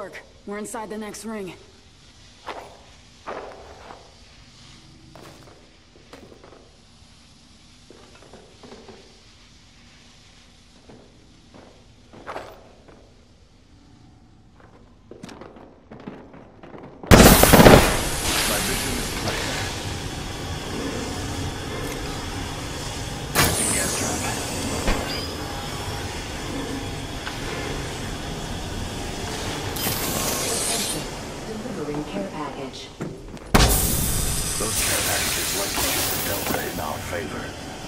work. We're inside the next ring. damage. Those care like linked to the Delta in our favor.